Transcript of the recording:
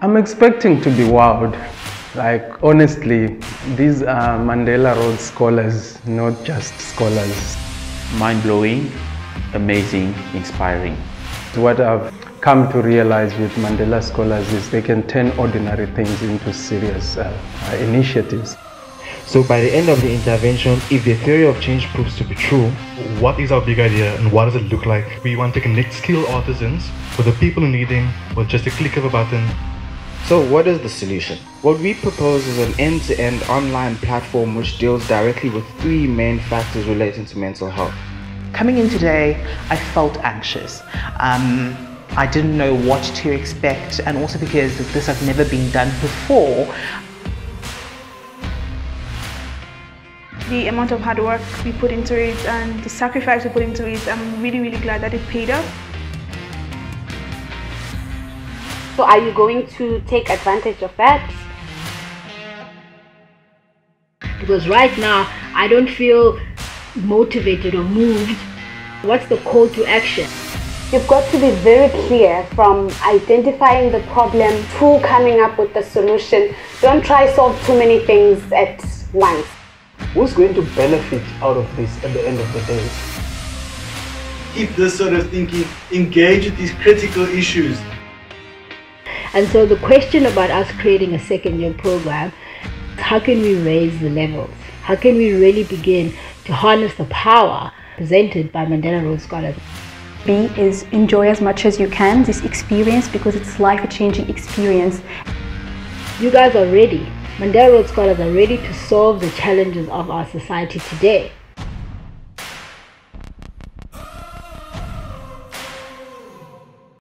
I'm expecting to be wowed. Like, honestly, these are Mandela Rhodes scholars, not just scholars. Mind blowing, amazing, inspiring. What I've come to realize with Mandela scholars is they can turn ordinary things into serious uh, uh, initiatives. So by the end of the intervention, if the theory of change proves to be true, what is our big idea and what does it look like? We want to connect skilled artisans with the people who need them with just a click of a button. So what is the solution? What we propose is an end-to-end online platform which deals directly with three main factors relating to mental health. Coming in today, I felt anxious. Um, I didn't know what to expect and also because this had never been done before, the amount of hard work we put into it and the sacrifice we put into it, I'm really, really glad that it paid off. So are you going to take advantage of that? Because right now, I don't feel motivated or moved. What's the call to action? You've got to be very clear from identifying the problem to coming up with the solution. Don't try solve too many things at once who's going to benefit out of this at the end of the day? Keep this sort of thinking, engage with these critical issues. And so the question about us creating a second year program, how can we raise the levels? How can we really begin to harness the power presented by Mandela Rhodes Scholars? B is enjoy as much as you can this experience because it's life-changing experience. You guys are ready Mandela Rhodes Scholars are ready to solve the challenges of our society today.